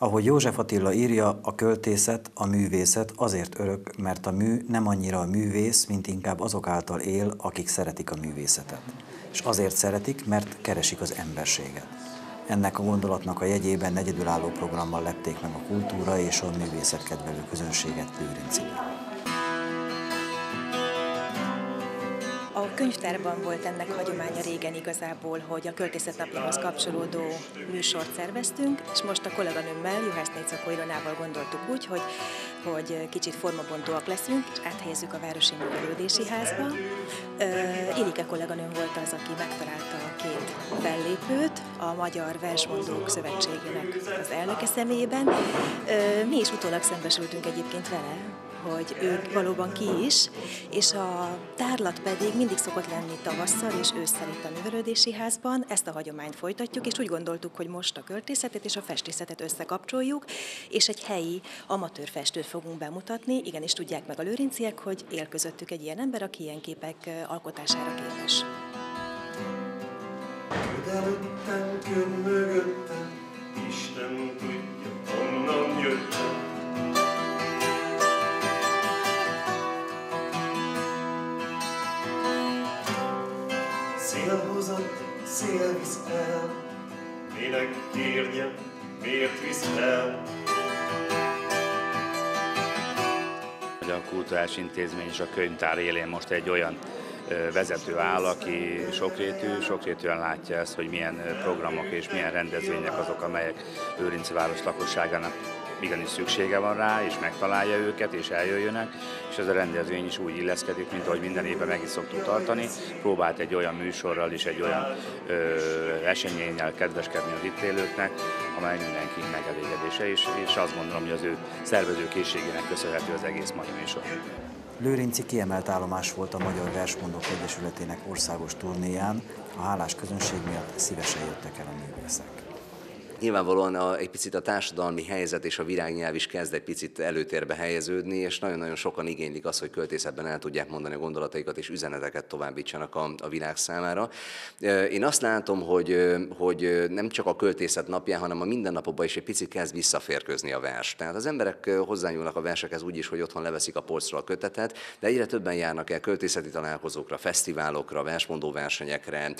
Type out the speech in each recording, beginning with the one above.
Ahogy József Attila írja, a költészet, a művészet azért örök, mert a mű nem annyira a művész, mint inkább azok által él, akik szeretik a művészetet. És azért szeretik, mert keresik az emberséget. Ennek a gondolatnak a jegyében egyedülálló programmal lepték meg a kultúra és a művészet kedvelő közönséget Lőrinciben. Könyvtárban volt ennek hagyománya régen igazából, hogy a költészet napjához kapcsolódó műsort szerveztünk, és most a kolléganőmmel, Juhász Nécakó Ilonával gondoltuk úgy, hogy, hogy kicsit formabontóak leszünk, és áthelyezzük a Városi Művelődési Házba. Ilike kolléganőm volt az, aki megtalálta a két fellépőt, a Magyar Versmondók Szövetségének az elnöke személyében. Mi is utólag szembesültünk egyébként vele, hogy ő valóban ki is, és a tárlat pedig mindig szokott lenni tavasszal és ősszel itt a művelődési házban. Ezt a hagyományt folytatjuk, és úgy gondoltuk, hogy most a költészetet és a festészetet összekapcsoljuk, és egy helyi amatőr festőt fogunk bemutatni. Igenis tudják meg a lőrinciek, hogy él közöttük egy ilyen ember, aki ilyen képek alkotására képes. Előttem, Isten tudja, honnan jöttem, szél visz el, minek kérje, miért visz el? A Kulturális Intézmény és a könyvtár élén most egy olyan vezető áll, aki sokrétű, sokrétűen látja ezt, hogy milyen programok és milyen rendezvények azok, amelyek Őrinci város lakosságának igenis szüksége van rá, és megtalálja őket, és eljöjjönek, és ez a rendezvény is úgy illeszkedik, mint ahogy minden évben meg is szoktuk tartani. Próbált egy olyan műsorral és egy olyan ö, eseményel kedveskedni az itt élőknek, amely mindenki megelégedése, és, és azt gondolom, hogy az ő szervező készségének köszönhető az egész mai műsor. Lőrinci kiemelt állomás volt a Magyar Versmondók Egyesületének országos turnéján, a hálás közönség miatt szívesen jöttek el a művészek nyilvánvalóan a, egy picit a társadalmi helyzet és a virágnyelv is kezd egy picit előtérbe helyeződni, és nagyon-nagyon sokan igénylik azt, hogy költészetben el tudják mondani a gondolataikat és üzeneteket továbbítsanak a, a világ számára. Én azt látom, hogy, hogy nem csak a költészet napján, hanem a mindennapokban is egy picit kezd visszaférkőzni a vers. Tehát az emberek hozzányúlnak a versekhez úgy is, hogy otthon leveszik a polcról a kötetet, de egyre többen járnak el költészeti találkozókra, fesztiválokra, versmondó versenyekre,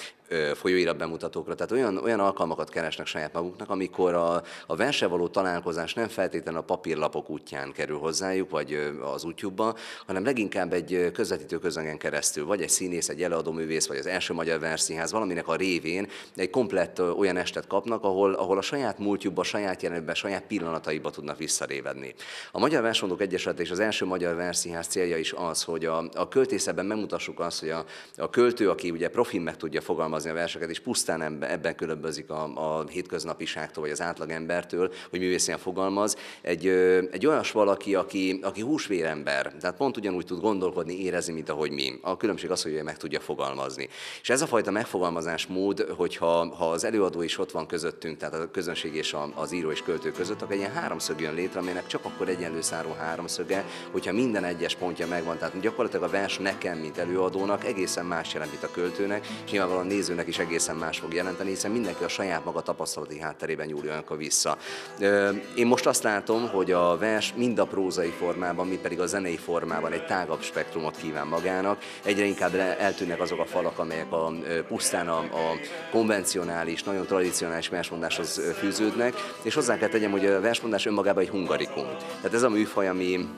folyóirat bemutatókra, tehát olyan, olyan alkalmakat keresnek saját maguknak, amikor a, a verse való találkozás nem feltétlenül a papírlapok útján kerül hozzájuk, vagy az útjukba, hanem leginkább egy közvetítő közöngen keresztül, vagy egy színész, egy előadóművész, vagy az első magyar verszínház, valaminek a révén egy komplett olyan estet kapnak, ahol, ahol a saját múltjukba, saját jelenetben, saját pillanataiba tudnak visszarévedni. A Magyar Versmondók Egyesület és az első magyar verszínház célja is az, hogy a, a költészetben megmutassuk azt, hogy a, a költő, aki ugye profin meg tudja fogalmazni, a verseket, és pusztán ebben, ebben különbözik a, a hétköznapiságtól, vagy az átlagembertől, hogy művészien fogalmaz. Egy, egy olyas valaki, aki, aki húsvérember, tehát pont ugyanúgy tud gondolkodni, érezni, mint ahogy mi. A különbség az, hogy ő meg tudja fogalmazni. És ez a fajta megfogalmazásmód, hogyha ha az előadó is ott van közöttünk, tehát a közönség és az író és költő között, akkor egy ilyen háromszög jön létre, aminek csak akkor egyenlő száró háromszöge, hogyha minden egyes pontja megvan. Tehát gyakorlatilag a vers nekem, mint előadónak egészen más jelent, mint a költőnek, és nyilvánvalóan néz nézőnek is egészen más fog jelenteni, hiszen mindenki a saját maga tapasztalati hátterében nyúlja olyankor vissza. Én most azt látom, hogy a vers mind a prózai formában, mind pedig a zenei formában egy tágabb spektrumot kíván magának. Egyre inkább eltűnnek azok a falak, amelyek a, pusztán a, a konvencionális, nagyon tradicionális versmondáshoz fűződnek, és hozzá kell tegyem, hogy a versmondás önmagában egy hungarikum. Tehát ez a műfaj, ami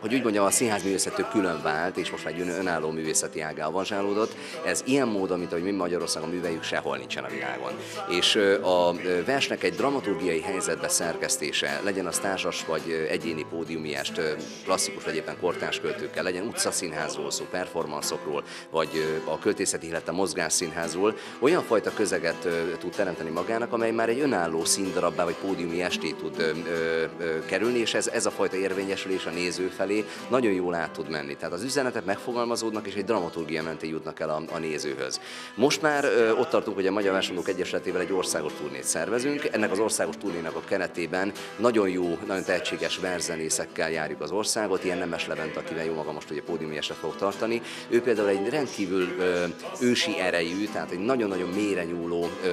hogy úgy mondjam, a színház művészettől külön vált, és most már egy önálló művészeti ágá avanzsálódott. Ez ilyen módon, mint ahogy mi Magyarországon műveljük, sehol nincsen a világon. És a versnek egy dramaturgiai helyzetbe szerkesztése, legyen az társas vagy egyéni pódiumiást, klasszikus vagy éppen kortárs költőkkel, legyen utcaszínházról szó, performanszokról, vagy a költészeti illetve mozgásszínházról, olyan fajta közeget tud teremteni magának, amely már egy önálló színdarabbá vagy pódiumi estét tud kerülni, és ez, ez a fajta érvényesülés a néző felé, nagyon jól át tud menni. Tehát az üzenetek megfogalmazódnak, és egy dramaturgia mentén jutnak el a, a nézőhöz. Most már ö, ott tartunk, hogy a Magyar Vásárlók Egyesületével egy országos turnét szervezünk. Ennek az országos turnénak a keretében nagyon jó, nagyon tehetséges verzenészekkel járjuk az országot. Ilyen Nemes Levent, akivel jó magam most ugye pódiumi eset fog tartani. Ő például egy rendkívül ö, ősi erejű, tehát egy nagyon-nagyon mélyre nyúló ö,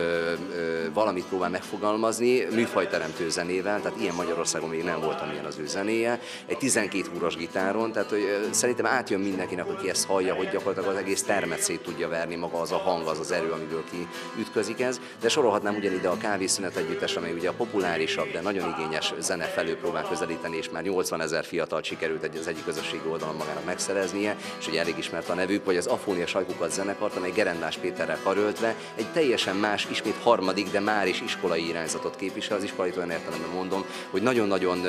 ö, valamit próbál megfogalmazni, műfajteremtő zenével, tehát ilyen Magyarországon még nem volt, amilyen az ő zenéje. Egy 12 húros gitáron, tehát hogy, szerintem átjön mindenkinek, aki ezt hallja, hogy gyakorlatilag az egész termet szét tudja verni maga az a hang, az az erő, amiből ki ütközik ez. De sorolhatnám ugyanide a kávészünet együttes, amely ugye a populárisabb, de nagyon igényes zene felől próbál közelíteni, és már 80 ezer fiatal sikerült egy, az egyik közösségi oldalon magának megszereznie, és ugye elég ismert a nevük, vagy az Afónia Sajkukat zenekart, amely Gerendás Péterrel karöltve egy teljesen más, ismét harmadik, de már is iskolai irányzatot képvisel. Az iskolai olyan értelemben mondom, hogy nagyon-nagyon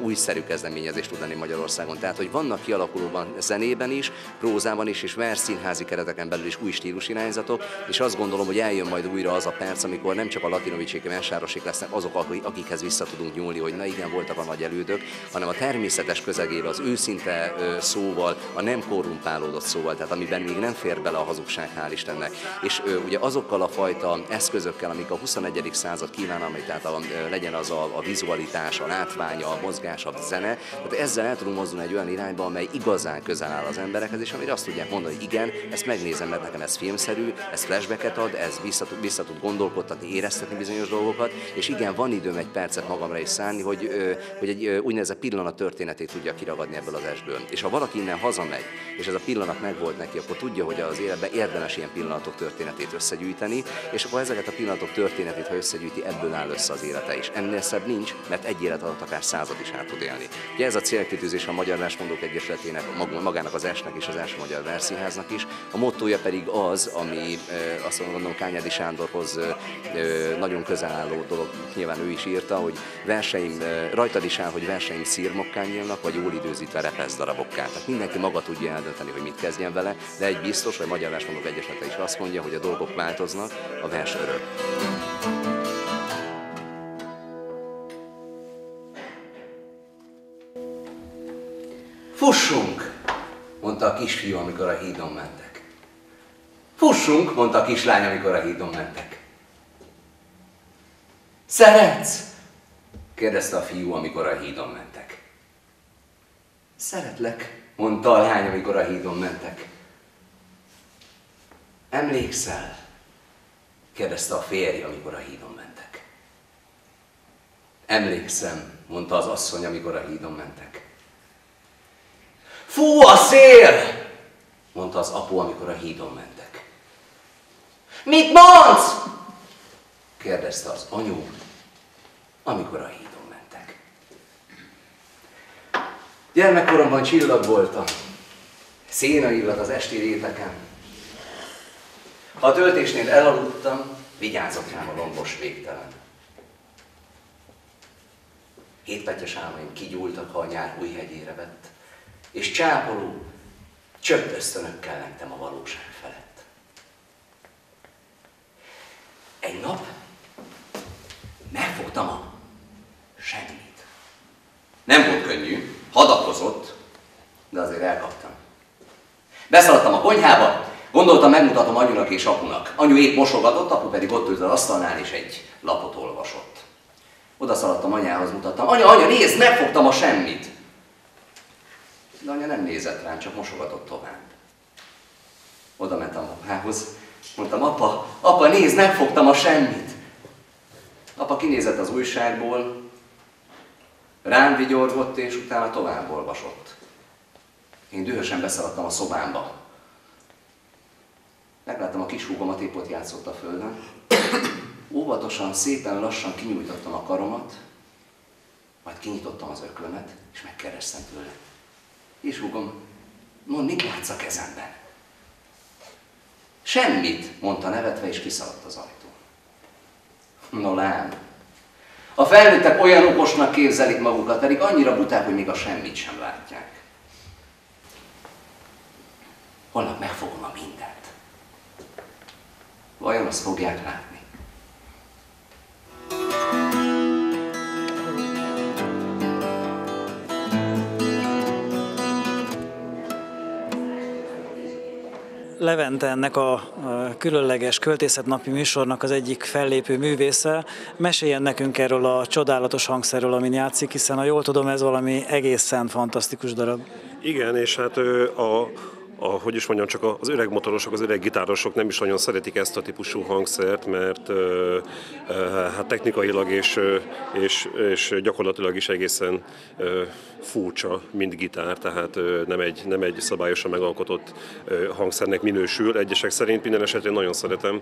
újszerű kezdeményezést tud lenni Magyarországon. Tehát, hogy vannak kialakulóban zenében is, prózában is, és verszínházi kereteken belül is új stílus és azt gondolom, hogy eljön majd újra az a perc, amikor nem csak a Latinovicsék, Mesárosék lesznek azok, akikhez vissza tudunk nyúlni, hogy na igen, voltak a nagy elődök, hanem a természetes közegével, az őszinte szóval, a nem korrumpálódott szóval, tehát amiben még nem fér bele a hazugság, hál' Istennek. És ugye azokkal a fajta eszközökkel, amik a 21. század kíván, amely tehát a, legyen az a, a vizualitás, a látványa, a mozgás, a zene, tehát ezzel el tudunk mozdulni egy olyan irányba, amely igazán közel áll az emberekhez, és amire azt tudják mondani, hogy igen, ezt megnézem, mert nekem ez filmszerű, ez flashbacket ad, ez vissza, vissza tud gondolkodtatni, éreztetni bizonyos dolgokat, és igen, van időm egy percet magamra is szállni, hogy, hogy egy úgynevezett pillanat történetét tudja kiragadni ebből az esből. És ha valaki innen hazamegy, és ez a pillanat megvolt neki, akkor tudja, hogy az életben érdemes ilyen pillanatok történetét összegyűjteni, és akkor ezeket a pillanatok történetét, ha összegyűjti, ebből áll össze az élete is. Ennél szebb nincs, mert egy élet alatt akár század is át tud élni. Ugye ez a célkitűzés a Magyar Versmondók Egyesületének, magának az esnek és az első Magyar Verszínháznak is. A mottoja pedig az, ami azt mondom Kányádi Sándorhoz nagyon közel álló dolog, nyilván ő is írta, hogy verseim, rajtad is áll, hogy verseim szírmokká nyílnak, vagy jól időzítve repesz darabokká. Tehát mindenki maga tudja eldönteni, hogy mit kezdjen vele, de egy biztos, hogy a Magyar Versmondók Egyeslete is azt mondja, hogy a dolgok változnak, a vers örök. Fussunk! mondta a kisfiú, amikor a hídon mentek. Fussunk, mondta a kislány, amikor a hídon mentek. Szeretsz? kérdezte a fiú, amikor a hídon mentek. Szeretlek, mondta a lány, amikor a hídon mentek. Emlékszel? kérdezte a férj, amikor a hídon mentek. Emlékszem, mondta az asszony, amikor a hídon mentek. Fú, a szél! mondta az apu, amikor a hídon mentek. Mit mondsz? kérdezte az anyu, amikor a hídon mentek. Gyermekkoromban csillag voltam, széna illat az esti réteken. Ha a töltésnél elaludtam, vigyázott rám a lombos végtelen. Hétpetyes álmaim kigyúltak, ha a nyár új hegyére vett, és csápoló, csöpp ösztönökkel lentem a valóság felett. Egy nap megfogtam a semmit. Nem volt könnyű, hadakozott, de azért elkaptam. Beszaladtam a konyhába, gondoltam megmutatom anyunak és apunak. Anyu épp mosogatott, apu pedig ott ült az asztalnál és egy lapot olvasott. Oda szaladtam anyához, mutattam. Anya, anya, nézd, megfogtam a semmit. De anya nem nézett rám, csak mosogatott tovább. Oda mentem apához, mondtam, apa, apa, nézd, megfogtam a semmit. Apa kinézett az újságból, rám vigyorgott, és utána tovább olvasott. Én dühösen beszaladtam a szobámba. Megláttam a kis húgomat, épp ott játszott a földön. Óvatosan, szépen lassan kinyújtottam a karomat, majd kinyitottam az öklömet, és megkérdeztem tőle. És húgom, mond, mit látsz a kezemben? Semmit, mondta nevetve, és kiszaladt az ajtón. No lám, a felnőttek olyan okosnak képzelik magukat, pedig annyira buták, hogy még a semmit sem látják. Holnap megfogom a mindent. Vajon azt fogják látni? Levente ennek a különleges költészetnapi műsornak az egyik fellépő művésze. Meséljen nekünk erről a csodálatos hangszerről, amin játszik, hiszen ha jól tudom, ez valami egészen fantasztikus darab. Igen, és hát a, a, hogy is mondjam, csak az öreg motorosok, az öreg gitárosok nem is nagyon szeretik ezt a típusú hangszert, mert ö, ö, hát technikailag és, és, és gyakorlatilag is egészen ö, furcsa, mint gitár, tehát ö, nem, egy, nem egy szabályosan megalkotott ö, hangszernek minősül. Egyesek szerint minden esetén nagyon szeretem.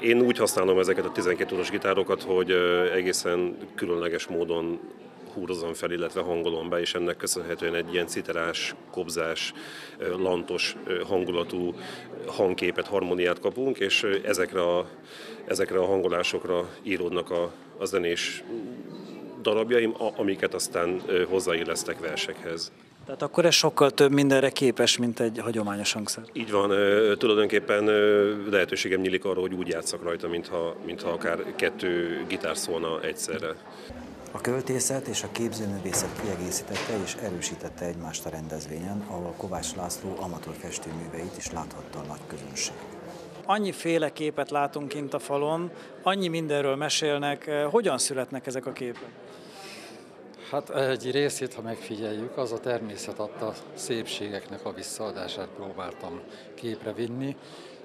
Én úgy használom ezeket a 12 órás gitárokat, hogy egészen különleges módon húrozom fel, illetve hangolom be, és ennek köszönhetően egy ilyen citerás, kobzás, lantos hangulatú hangképet, harmóniát kapunk, és ezekre a, ezekre a hangolásokra íródnak a, a zenés darabjaim, amiket aztán hozzáillesztek versekhez. Tehát akkor ez sokkal több mindenre képes, mint egy hagyományos hangszer. Így van, tulajdonképpen lehetőségem nyílik arra, hogy úgy játszak rajta, mintha, mintha akár kettő gitár szólna egyszerre. A költészet és a képzőművészet kiegészítette és erősítette egymást a rendezvényen, ahol Kovács László amatőr festőműveit is láthatta a nagy közönség. Annyi féle képet látunk kint a falon, annyi mindenről mesélnek, hogyan születnek ezek a képek? Hát egy részét, ha megfigyeljük, az a természet adta szépségeknek a visszaadását próbáltam képre vinni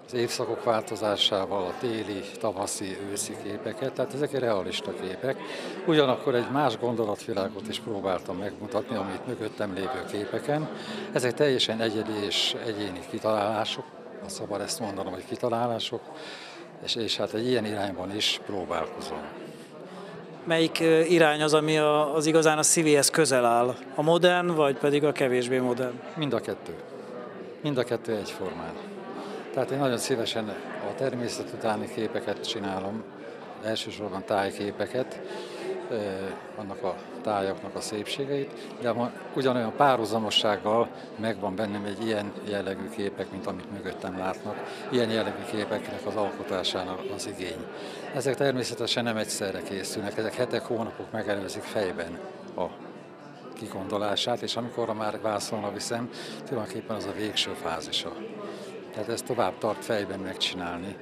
az évszakok változásával, a téli, tavaszi, őszi képeket, tehát ezek realista képek. Ugyanakkor egy más gondolatvilágot is próbáltam megmutatni, amit mögöttem lévő képeken. Ezek teljesen egyedi és egyéni kitalálások, a szabad ezt mondanom, hogy kitalálások, és, és hát egy ilyen irányban is próbálkozom. Melyik irány az, ami a, az igazán a szívéhez közel áll? A modern, vagy pedig a kevésbé modern? Mind a kettő. Mind a kettő egyformán. Tehát én nagyon szívesen a természet utáni képeket csinálom, elsősorban tájképeket, annak a tájaknak a szépségeit, de ugyanolyan párhuzamossággal megvan bennem egy ilyen jellegű képek, mint amit mögöttem látnak, ilyen jellegű képeknek az alkotásának az igény. Ezek természetesen nem egyszerre készülnek, ezek hetek, hónapok megelőzik fejben a kigondolását, és amikor már vászonra viszem, tulajdonképpen az a végső fázisa. Tehát ezt tovább tart fejben megcsinálni,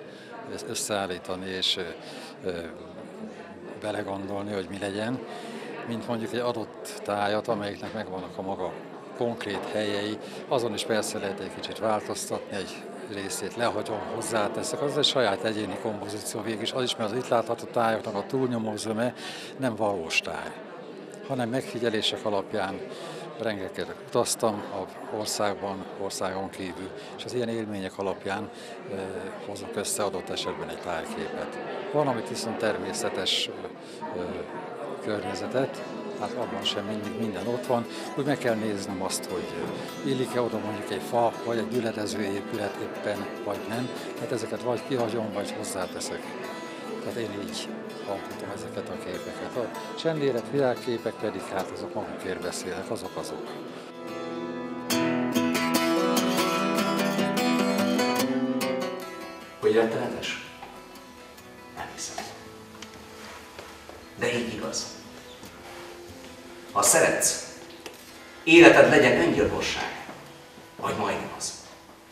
ezt összeállítani és belegondolni, hogy mi legyen, mint mondjuk egy adott tájat, amelyiknek megvannak a maga konkrét helyei, azon is persze lehet egy kicsit változtatni, egy részét lehagyom, hozzáteszek, az egy saját egyéni kompozíció végig, az is, mert az itt látható tájaknak a túlnyomó zöme nem valós táj, hanem megfigyelések alapján rengeteget utaztam a országban, országon kívül, és az ilyen élmények alapján e, hozok össze adott esetben egy tájképet. Van, amit viszont természetes e, környezetet, hát abban sem mindig minden ott van, úgy meg kell néznem azt, hogy illik-e oda mondjuk egy fa, vagy egy üledező épület éppen, vagy nem. Hát ezeket vagy kihagyom, vagy hozzáteszek. Tehát én így alkotom ezeket a képeket. A csendélet világképek pedig hát azok magukért beszélnek, azok azok. Hogy rettenetes? Nem hiszem. De így igaz. Ha szeretsz, életed legyen öngyilkosság, vagy majdnem az.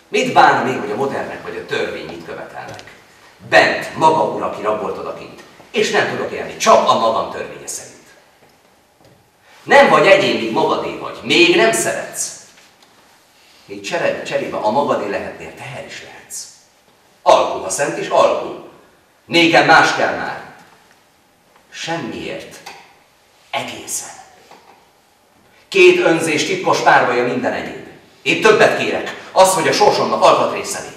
Mit bán még, hogy a modernek vagy a törvény mit követelnek? Bent, maga ura, aki rabolt odakint. És nem tudok élni, csak a magam törvénye szerint. Nem vagy egyén, míg magadé vagy. Még nem szeretsz. Még cserébe, a magadé lehetnél, teher is lehetsz. Alkul, ha szent is alkul. Nékem más kell már. Semmiért. Egészen. Két önzés titkos párbaja minden egyéb. Én többet kérek, az, hogy a sorsomnak alkatrésze.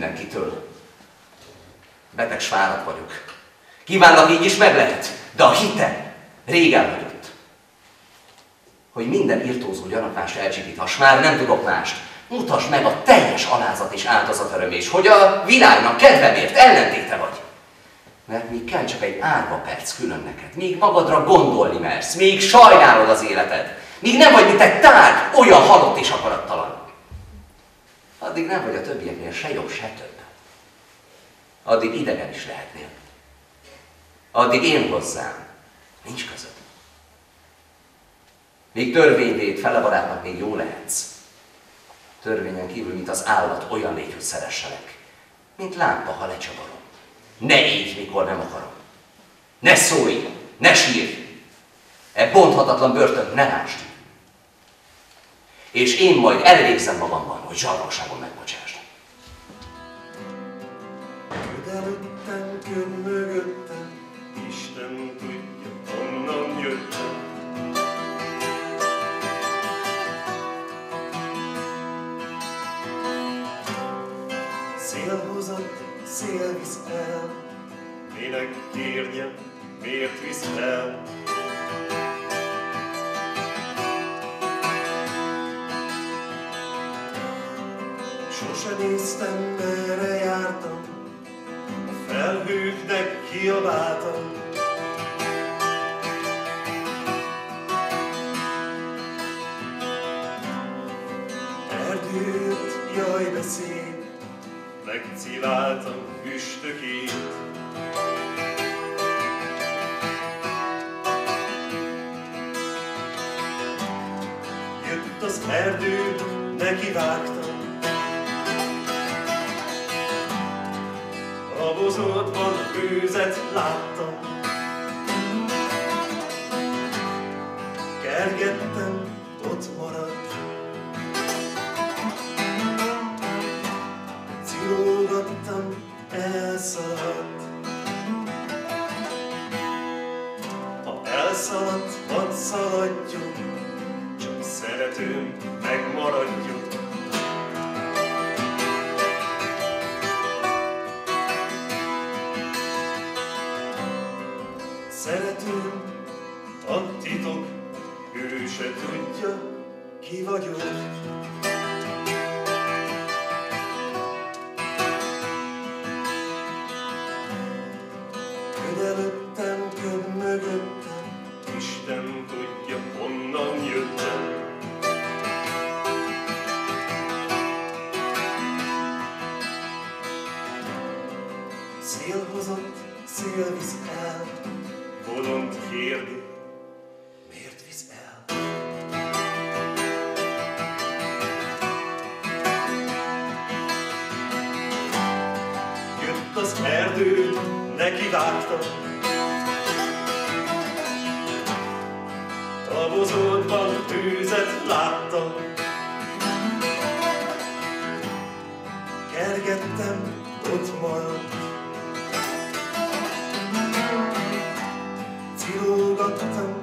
Mindenkitől. Beteg fáradt vagyok. Kívánnak így is meg lehet, de a hite rég elhagyott. Hogy minden irtózó gyanakvást elcsipíthass, már nem tudok mást. Mutasd meg a teljes alázat és áldozatörömés, hogy a világnak kedvemért ellentéte vagy. Mert még kell csak egy árva perc külön neked, míg magadra gondolni mersz, még sajnálod az életed, míg nem vagy, mint egy tárgy, olyan halott és akarattalan addig nem vagy a többieknél se jobb, se több. Addig idegen is lehetnél. Addig én hozzám nincs között. Még törvényvéd, fele barátnak még jó lehetsz. Törvényen kívül, mint az állat, olyan légy, hogy szeresselek. Mint lámpa, ha lecsavarom. Ne így, mikor nem akarom. Ne szólj, ne sírj. E bonthatatlan börtön ne lásd. És én majd elvégzem magamban, hogy zsarnokságon megbocsásd. Köd köd mögöttem, Isten tudja, honnan jöttem. Szél hozott, szél visz el, Minek kérjem, miért visz el? Sose néztem, merre jártam, a felhőknek kiabáltam. Erdőt, jaj de szép, megciláltam üstökét. Jött az erdő, nekivágtam, A bozótban bőzet láttam. Kergettem, ott maradt. Cilógattam, elszaladt. Ha elszaladt, hadd szaladjon, csak szeretőm megmaradjon. Szeretőm, a titok, ő se tudja, ki vagyok. Kérdi, miért visz el? Jött az erdő, neki vágtam, a bozótban tűzet láttam. I'll